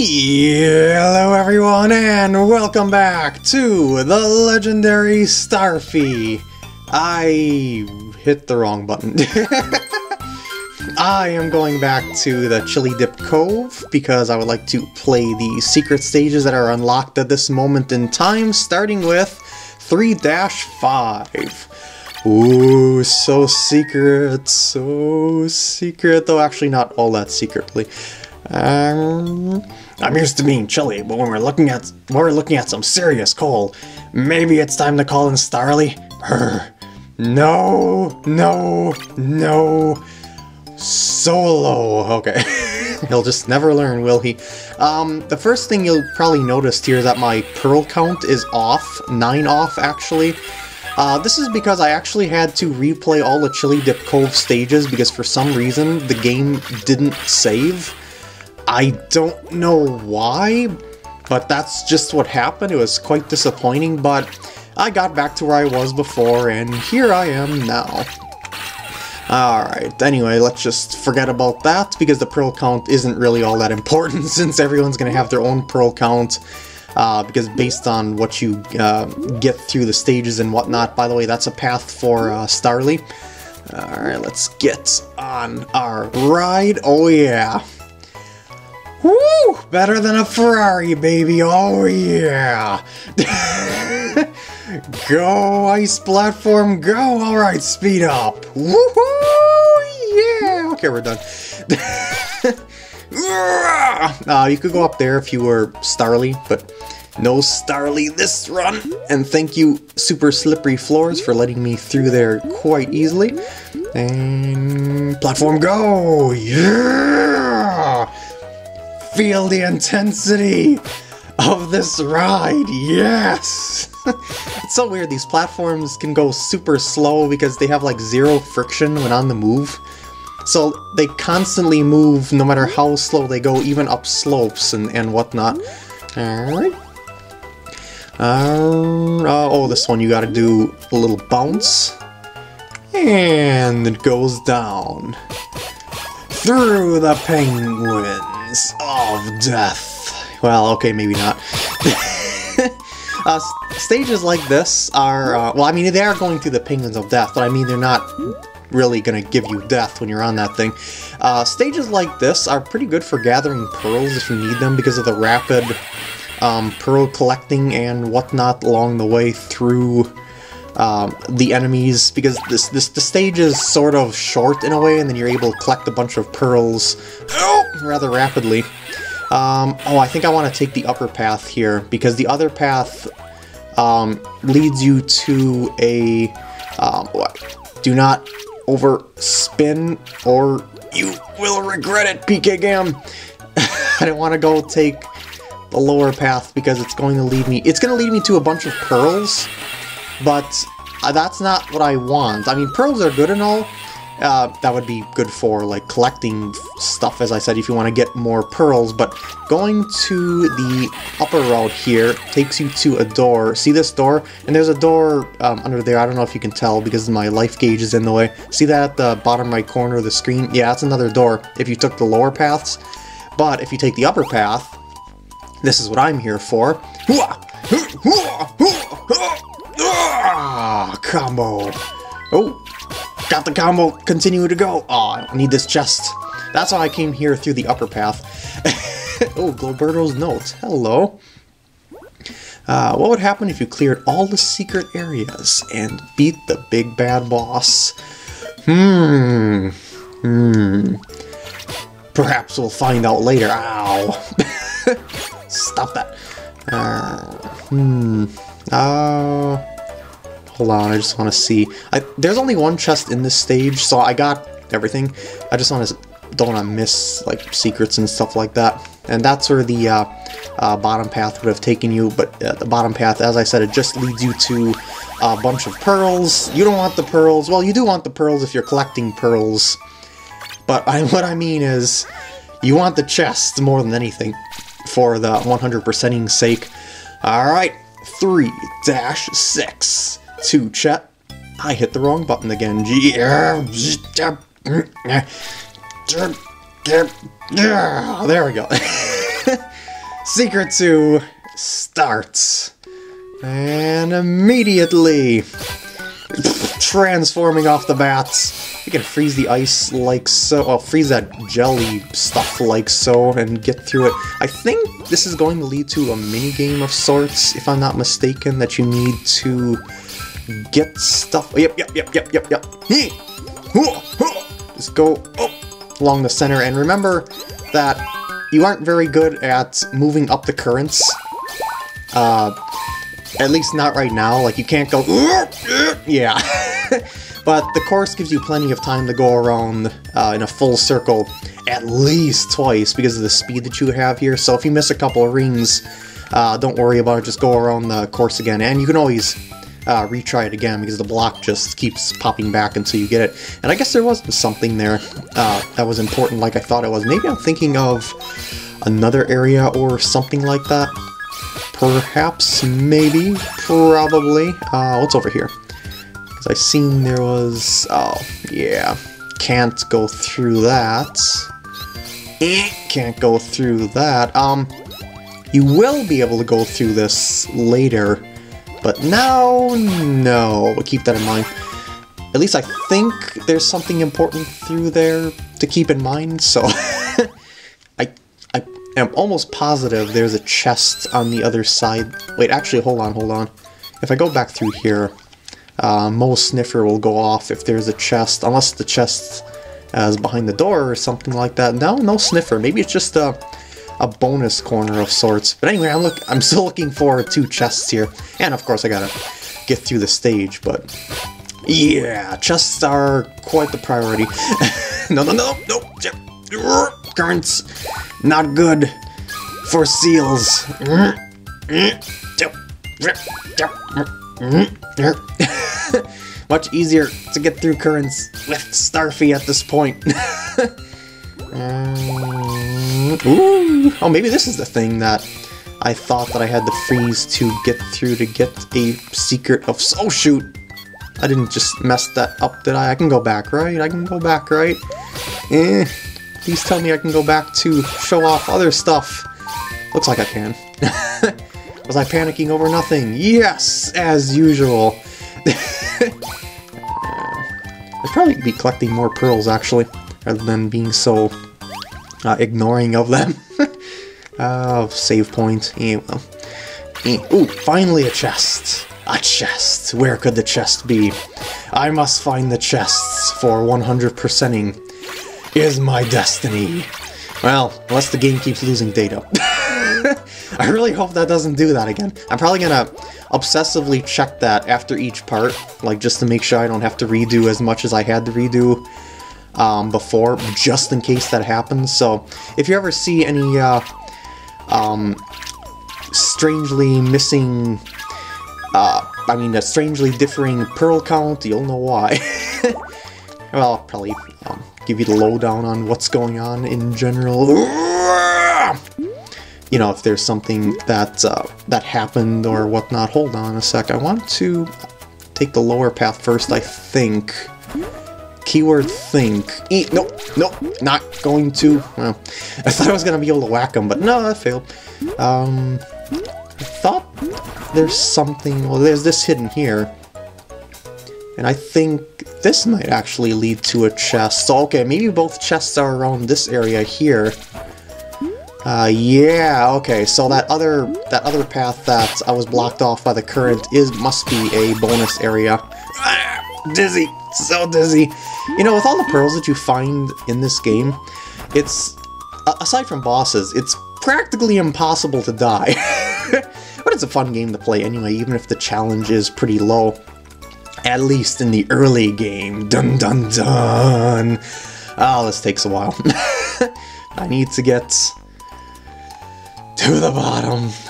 Hello everyone and welcome back to the legendary Starfy. I hit the wrong button. I am going back to the Chillydip Cove because I would like to play the secret stages that are unlocked at this moment in time, starting with 3-5. Ooh, so secret, so secret, though actually not all that secretly. Um, I'm used to being chilly, but when we're looking at when we're looking at some serious cold, maybe it's time to call in Starly. Her. No, no, no. Solo. Okay. He'll just never learn, will he? Um, the first thing you'll probably notice here is that my pearl count is off. Nine off, actually. Uh, this is because I actually had to replay all the Chillydip Cove stages because for some reason the game didn't save. I don't know why, but that's just what happened. It was quite disappointing, but I got back to where I was before, and here I am now. Alright, anyway, let's just forget about that, because the pearl count isn't really all that important, since everyone's going to have their own pearl count, uh, because based on what you uh, get through the stages and whatnot, by the way, that's a path for uh, Starly. Alright, let's get on our ride. Oh yeah. Woo! Better than a Ferrari, baby. Oh, yeah. go, ice platform, go. All right, speed up. Woohoo! Yeah. Okay, we're done. uh, you could go up there if you were Starly, but no Starly this run. And thank you, Super Slippery Floors, for letting me through there quite easily. And platform go! Yeah! Feel the intensity of this ride, yes! it's so weird, these platforms can go super slow because they have like zero friction when on the move. So they constantly move no matter how slow they go, even up slopes and, and whatnot. Alright. Uh, oh, this one you gotta do a little bounce. And it goes down. Through the penguin of death. Well, okay, maybe not. uh, stages like this are, uh, well, I mean, they are going through the penguins of death, but I mean, they're not really going to give you death when you're on that thing. Uh, stages like this are pretty good for gathering pearls if you need them because of the rapid um, pearl collecting and whatnot along the way through um, the enemies because this this the stage is sort of short in a way, and then you're able to collect a bunch of pearls rather rapidly. Um, oh, I think I want to take the upper path here because the other path um, leads you to a um, what? Do not overspin or you will regret it, PK Gam. I don't want to go take the lower path because it's going to lead me. It's going to lead me to a bunch of pearls but uh, that's not what I want. I mean, pearls are good and all. Uh, that would be good for, like, collecting stuff, as I said, if you want to get more pearls, but going to the upper route here takes you to a door. See this door? And there's a door um, under there, I don't know if you can tell because my life gauge is in the way. See that at the bottom right corner of the screen? Yeah, that's another door if you took the lower paths. But if you take the upper path, this is what I'm here for. Ah, combo. Oh, got the combo. Continue to go. Oh, I need this chest. That's why I came here through the upper path. oh, Globerto's notes. Hello. Uh, what would happen if you cleared all the secret areas and beat the big bad boss? Hmm. Hmm. Perhaps we'll find out later. Ow. Stop that. Uh, hmm. Uh, hold on, I just want to see. I, there's only one chest in this stage, so I got everything. I just want to don't want to miss like secrets and stuff like that. And that's where the uh, uh, bottom path would have taken you. But uh, the bottom path, as I said, it just leads you to a bunch of pearls. You don't want the pearls. Well, you do want the pearls if you're collecting pearls. But I, what I mean is, you want the chest more than anything for the 100%ing sake. Alright, 3 dash 6 to chat. I hit the wrong button again. There we go. Secret 2 starts. And immediately transforming off the bats. You can freeze the ice like so, well, freeze that jelly stuff like so, and get through it. I think this is going to lead to a mini game of sorts, if I'm not mistaken, that you need to get stuff. Yep, yep, yep, yep, yep, yep. Just go up along the center, and remember that you aren't very good at moving up the currents. Uh, at least not right now, like you can't go, yeah. but the course gives you plenty of time to go around uh, in a full circle at least twice because of the speed that you have here. So if you miss a couple of rings, uh, don't worry about it, just go around the course again. And you can always uh, retry it again because the block just keeps popping back until you get it. And I guess there was something there uh, that was important like I thought it was. Maybe I'm thinking of another area or something like that. Perhaps, maybe, probably. Uh, what's over here? Because I seen there was... Oh, yeah. Can't go through that. Eh, can't go through that. Um, you will be able to go through this later, but now, no. Keep that in mind. At least I think there's something important through there to keep in mind, so... I, I am almost positive there's a chest on the other side. Wait, actually, hold on, hold on. If I go back through here, uh, Mole Sniffer will go off if there's a chest, unless the chest is behind the door or something like that. No, no Sniffer. Maybe it's just a, a bonus corner of sorts. But anyway, I'm, look, I'm still looking for two chests here. And of course, I gotta get through the stage, but... Yeah, chests are quite the priority. no, no, no, no! Currents not good for seals. Much easier to get through currents with Starfy at this point. um, oh, maybe this is the thing that I thought that I had to freeze to get through to get a secret of... Oh, shoot! I didn't just mess that up, did I? I can go back, right? I can go back, right? Eh. Please tell me I can go back to show off other stuff. Looks like I can. Was I panicking over nothing? Yes, as usual. I'd probably be collecting more pearls, actually, rather than being so uh, ignoring of them. oh, save point. Yeah. Ooh, finally a chest. A chest. Where could the chest be? I must find the chests for 100%ing is my destiny. Well, unless the game keeps losing data. I really hope that doesn't do that again. I'm probably gonna obsessively check that after each part, like just to make sure I don't have to redo as much as I had to redo um, before, just in case that happens. So, if you ever see any uh, um, strangely missing, uh, I mean, a strangely differing pearl count, you'll know why. well, I'll probably um, give you the lowdown on what's going on in general. You know, if there's something that uh, that happened or whatnot. Hold on a sec. I want to take the lower path first, I think. Keyword think. E nope, nope, not going to. Well, I thought I was to be able to whack him, but no, I failed. Um, I thought there's something... Well, there's this hidden here. And I think this might actually lead to a chest. So, okay, maybe both chests are around this area here. Uh, yeah, okay, so that other that other path that I was blocked off by the current is must be a bonus area. Ah, dizzy, so dizzy. You know, with all the pearls that you find in this game, it's, aside from bosses, it's practically impossible to die. but it's a fun game to play anyway, even if the challenge is pretty low. At least in the early game. Dun dun dun! Oh, this takes a while. I need to get to the bottom.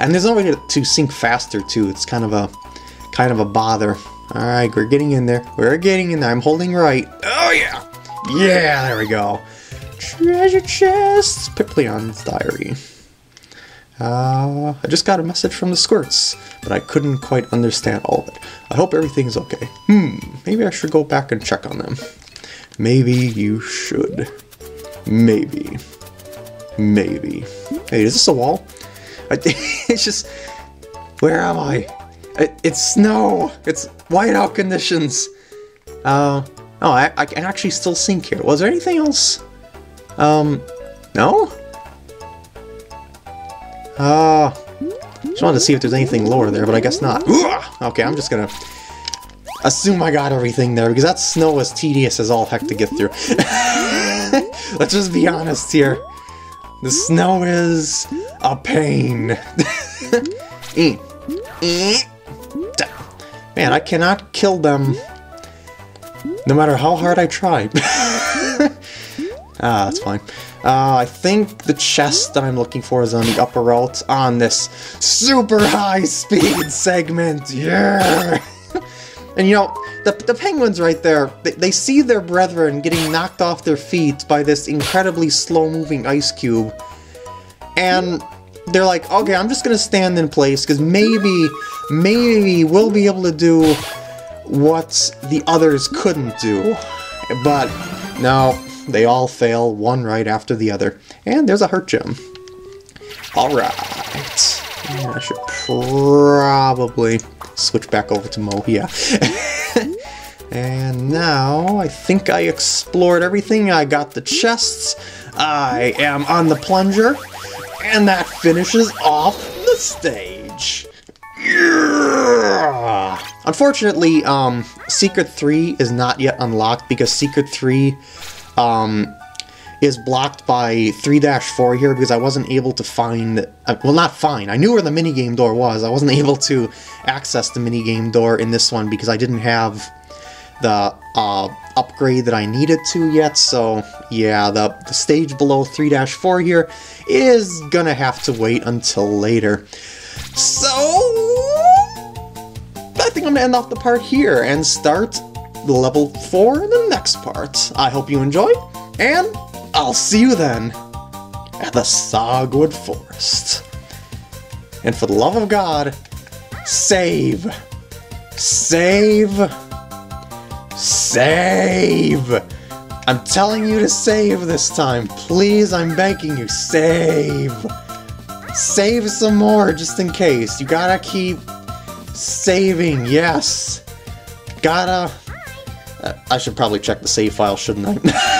And there's no way to, to sink faster too. It's kind of a kind of a bother. Alright, we're getting in there. We're getting in there. I'm holding right. Oh yeah! Yeah, there we go. Treasure chest! Pipleon's diary. Uh, I just got a message from the Squirts, but I couldn't quite understand all of it. I hope everything's okay. Hmm, maybe I should go back and check on them. Maybe you should. Maybe. Maybe. Hey, is this a wall? I, it's just... Where am I? It, it's snow! It's whiteout conditions! Uh... Oh, I, I can actually still sink here. Was there anything else? Um... No? Uh... Just wanted to see if there's anything lower there, but I guess not. Okay, I'm just gonna assume I got everything there, because that snow was tedious as all heck to get through. Let's just be honest here. The snow is a pain. Man, I cannot kill them no matter how hard I try. ah, that's fine. Uh, I think the chest that I'm looking for is on the upper route on this super high speed segment. Yeah! and you know, the, the penguins right there, they, they see their brethren getting knocked off their feet by this incredibly slow moving ice cube. And they're like, okay, I'm just gonna stand in place because maybe, maybe we'll be able to do what the others couldn't do. But no, they all fail, one right after the other. And there's a heart gem. Alright. I should probably switch back over to Mohia. and now, I think I explored everything. I got the chests. I am on the plunger. And that finishes off the stage. Yeah! Unfortunately, um, Secret 3 is not yet unlocked because Secret 3 um, is blocked by 3-4 here because I wasn't able to find, uh, well not find, I knew where the minigame door was, I wasn't able to access the minigame door in this one because I didn't have the uh, upgrade that I needed to yet, so yeah, the, the stage below 3-4 here is gonna have to wait until later. So, I think I'm gonna end off the part here and start the level 4 in the next part. I hope you enjoy, and I'll see you then at the Sogwood Forest. And for the love of God, save! Save! Save! I'm telling you to save this time. Please, I'm begging you, save! Save some more just in case. You gotta keep saving, yes. Gotta... I should probably check the save file, shouldn't I?